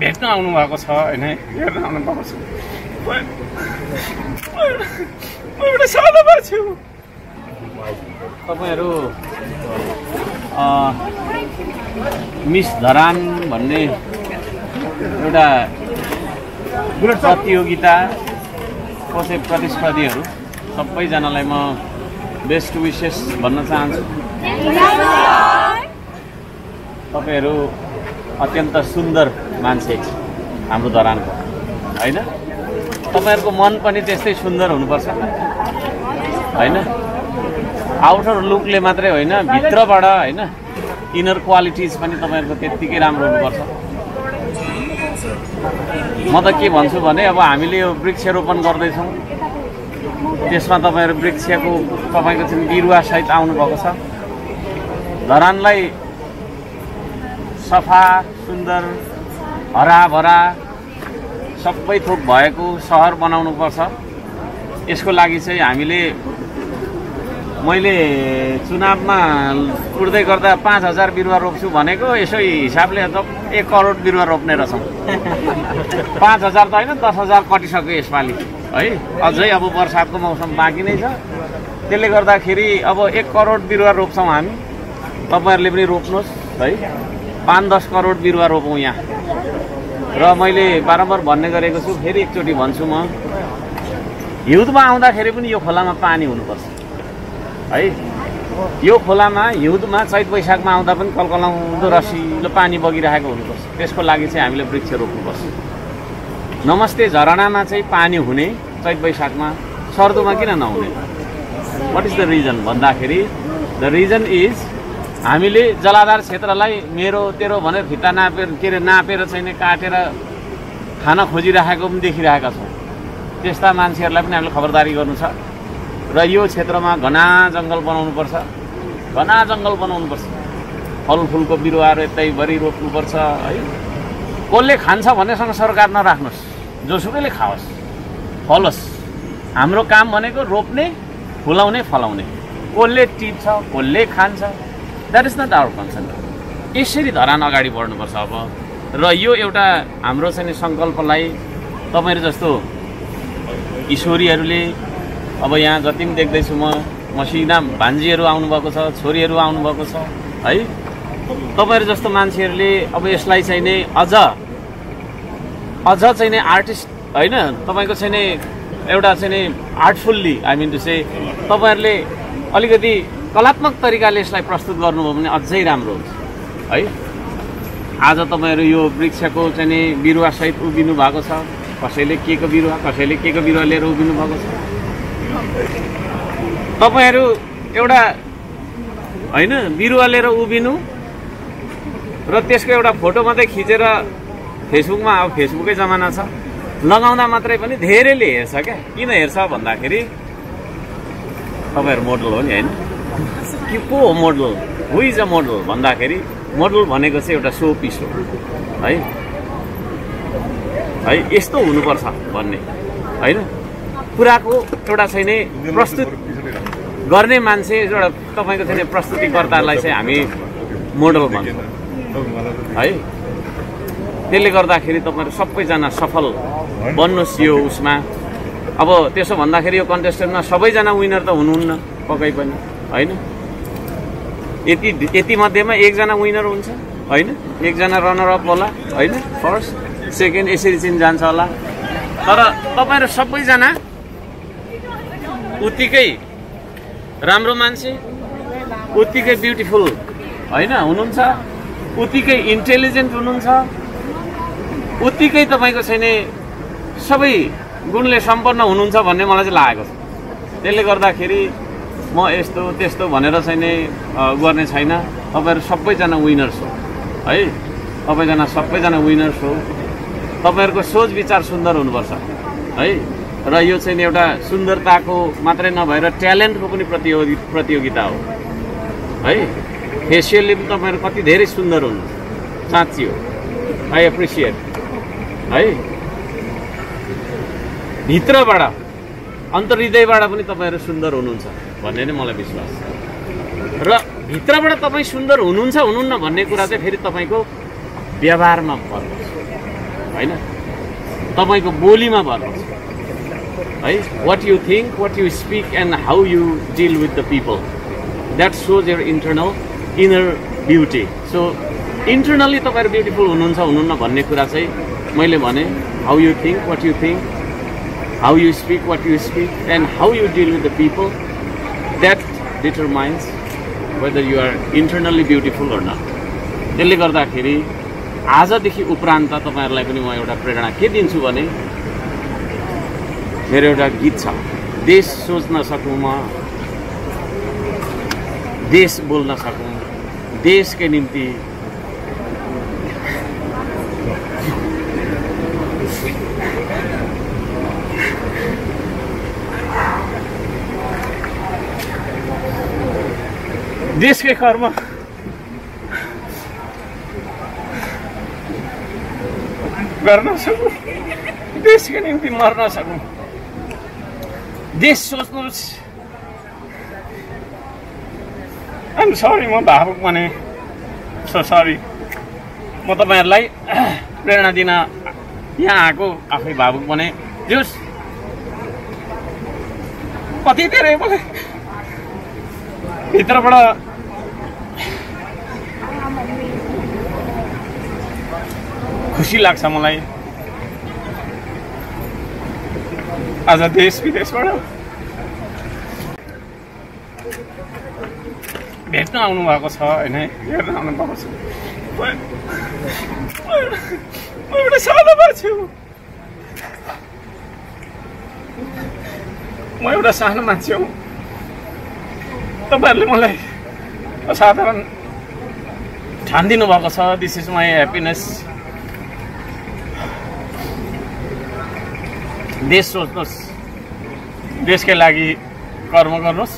भेट्न आउनुभएको छ होइन? हेर्न आउनुभएको छ। म- एउटा सानो मान्छे हो। तपाईँहरू मिस धरान भन्ने एउटा प्रतियोगिता कसै प्रतिस्पर्धीहरू सबैजनालाई म बेस्ट विसेस भन्न चाहन्छु। तपाईँहरू अत्यन्त सुन्दर मान्छे हाम्रो धरानको। होइन? तपाईँहरूको मन पनि त्यस्तै सुन्दर हुनुपर्छ। होइन? आउटर लुकले मात्रै होइन भित्रबाट होइन इनर क्वालिटिज पनि तपाईँहरूको त्यत्तिकै राम्रो हुनुपर्छ। म त के भन्छु भने अब हामीले यो वृक्षरोपण गर्दैछौँ। त्यसमा तपाईँहरू वृक्षको तपाईँको चाहिँ बिरुवासहित आउनुभएको छ। धरानलाई सफा सुन्दर हराभरा सबै थोक भएको सहर बनाउनुपर्छ यसको लागि चाहिँ हामीले मैले चुनावमा उड्दै गर्दा पाँच हजार बिरुवा रोप्छु भनेको यसो हिसाबले त एक करोड बिरुवा रोप्ने रहेछौँ। पाँच हजार त होइन दस हजार कटिसक्यो यसपालि है? अझै अब बर्सातको मौसम बाँकी नै छ। त्यसले गर्दाखेरि अब एक करोड बिरुवा रोप्छौँ हामी। तपाईँहरूले पनि रोप्नुहोस् है? पाँच दस करोड बिरुवा रोपौँ यहाँ। र मैले बारम्बार भन्ने गरेको छु फेरि एकचोटि भन्छु म हिउँदमा आउँदाखेरि पनि यो खोलामा पानी हुनुपर्छ। है? यो खोलामा हिउँदमा चैत वैशाखमा आउँदा पनि कलकलाउँदो रसिलो पानी बगिरहेको हुनुपर्छ। त्यसको लागि चाहिँ हामीले वृक्ष रोप्नुपर्छ। नमस्ते झरनामा चाहिँ पानी हुने चैत वैशाखमा सर्दोमा किन नहुने? वाट इज द रिजन भन्दाखेरि द रिजन इज हामीले जलाधार क्षेत्रलाई मेरो तेरो भनेर फिता नापेर के अरे नापेर चाहिँ काटेर खान खोजिराखेको पनि देखिरहेका छौँ। त्यस्ता मान्छेहरूलाई पनि हामीले खबरदारी गर्नु छ। र यो क्षेत्रमा घना जङ्गल बनाउनुपर्छ। घना जङ्गल बनाउनुपर्छ। फलफुलको बिरुवाहरू यतैभरि रोप्नुपर्छ है। कसले खान्छ भनेसँग सरकार नराख्नुहोस्। जोसुकैले खाओस्। फलोस्। हाम्रो काम भनेको रोप्ने फुलाउने फलाउने। कसले टिप्छ कसले खान्छ। That is not our concern यसरी धरान अगाडि बढ्नुपर्छ अब। र यो एउटा हाम्रो चाहिँ सङ्कल्पलाई तपाईँहरू जस्तो किशोरीहरूले अब यहाँ जति पनि देख्दैछु म मसिना भान्जीहरू आउनुभएको छ छोरीहरू आउनुभएको छ है? तपाईँहरू जस्तो मान्छेहरूले अब यसलाई चाहिँ नै अझ अझ चाहिँ नै आर्टिस्ट होइन? तपाईँको चाहिँ नै एउटा चाहिँ नै artfully I mean to say तपाईँहरूले अलिकति कलात्मक तरिकाले यसलाई प्रस्तुत गर्नुभयो भने अझै राम्रो हुन्छ। है? आज तपाईँहरू यो वृक्षको चाहिँ नि बिरुवासहित उभिनु भएको छ। कसैले के को बिरुवा कसैले के को बिरुवा लिएर उभिनु भएको छ? तपाईँहरू एउटा होइन बिरुवा लिएर उभिनु र त्यसको एउटा फोटो मात्रै खिचेर फेसबुकमा अब फेसबुकै जमाना छ। लगाउँदा मात्रै पनि धेरैले हेर्छ क्या। किन हेर्छ भन्दाखेरि तपाईँहरू मोडल हो नि होइन? के को हो model who is a model भन्दाखेरि मोडल भनेको चाहिँ एउटा सो पिस हो। है? है यस्तो हुनुपर्छ भन्ने। होइन? कुराको एउटा चाहिँ नि प्रस्तुत गर्ने मान्छे एउटा तपाईँको चाहिँ नि प्रस्तुतिकर्तालाई चाहिँ हामी मोडल भन्छौँ। है? त्यसले गर्दाखेरि तपाईँहरू सबैजना सफल बन्नुहोस् यो उसमा। अब त्यसो भन्दाखेरि यो कन्टेस्टेन्टमा सबैजना विनर त हुनुहुन्न पक्कै पनि। होइन? यति यति मध्येमा एकजना विनर हुन्छ होइन? एकजना रनरअप होला होइन? फर्स्ट सेकेन्ड यसरी चाहिँ जान्छ होला। तर तपाईँहरू सबैजना उत्तिकै राम्रो मान्छे उत्तिकै ब्युटिफुल होइन? हुनुहुन्छ। उत्तिकै इन्टेलिजेन्ट हुनुहुन्छ। उत्तिकै तपाईँको छैन सबै गुणले सम्पन्न हुनुहुन्छ भन्ने मलाई चाहिँ लागेको छ। त्यसले गर्दाखेरि म यस्तो त्यस्तो भनेर चाहिँ नै गर्ने छैन। तपाईँहरू सबैजना विनर्स हो। है? तपाईँजना सबैजना विनर्स हो। तपाईँहरूको सोच विचार सुन्दर हुनुपर्छ। है? र यो चाहिँ एउटा सुन्दरताको मात्रै नभएर ट्यालेन्टको पनि प्रतियोगि प्रतियोगिता हो। है? फेसियलले पनि तपाईँहरू कति धेरै सुन्दर हुनु साँच्ची हो। आई एप्रिसिएट है? भित्रबाट अन्तर्हृदयबाट पनि तपाईँहरू सुन्दर हुनुहुन्छ भन्ने नै मलाई विश्वास र भित्रबाट तपाईँ सुन्दर हुनुहुन्छ हुनुहुन्न भन्ने कुरा चाहिँ फेरि तपाईँको व्यवहारमा भर होइन? तपाईँको बोलीमा भर पर्छ है what you think what you speak and how you deal with the people that shows your internal inner beauty so internally तपाईँहरू ब्युटिफुल हुनुहुन्छ हुनुहुन्न भन्ने कुरा चाहिँ मैले भने how you think what you think how you speak, what you speak, and how you deal with the people, that determines whether you are internally beautiful or not. त्यसले गर्दाखेरि आजदेखि उपरान्त तपाईँहरूलाई पनि म एउटा प्रेरणा के दिन्छु भने मेरो एउटा गीत छ देश सोच्न सकौँ म देश बोल्न सकौँ देशकै निम्ति देशकै कर्म गर्न सकौँ देशकै निम्ति मर्न सकौँ देश सोच्नुहोस् आम सरी म भावुक भने सो सरी म तपाईँहरूलाई प्रेरणा दिन यहाँ आएको आफै भावुक भने जोस् कति धेरै बोले भित्रबाट खुसी लाग्छ मलाई। आज देश विदेशबाट भेट्न आउनु भएको छ होइन? हेर्न आउनु भएको छ। म- म एउटा सानो मान्छे हो। म एउटा सानो मान्छे हो। तपाईँहरूले मलाई असाधारण ठानिदिनु भएको छ। दिस इज माई ह्याप्पिनेस देश सोच्नुहोस्। देशकै लागि कर्म गर्नुहोस्।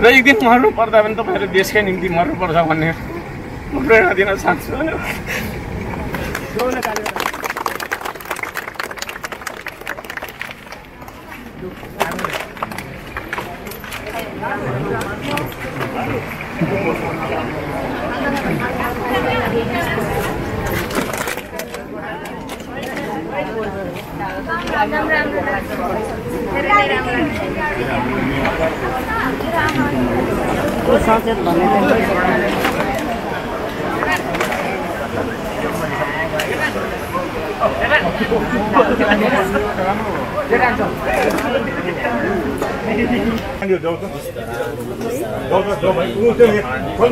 र एक दिन मर्नु पर्दा पनि तपाईँहरू देशकै निम्ति मर्नुपर्छ भन्ने म प्रेरणा दिन चाहन्छु। जाऊ जाऊ जाऊ जाऊ भाइ ऊ त्यो फोन